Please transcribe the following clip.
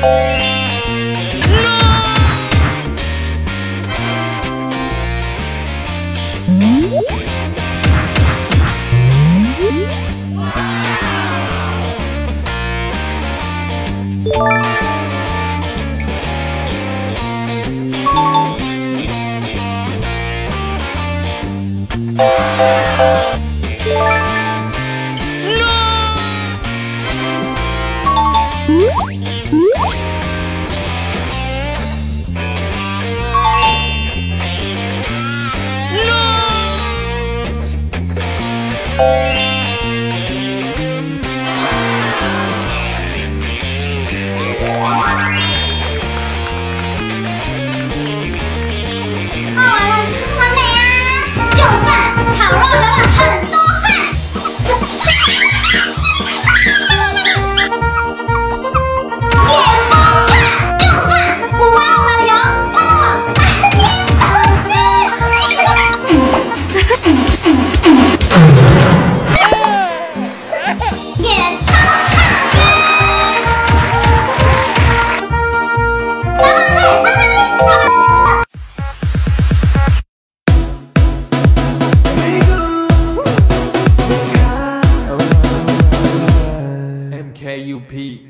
Música Música KUP.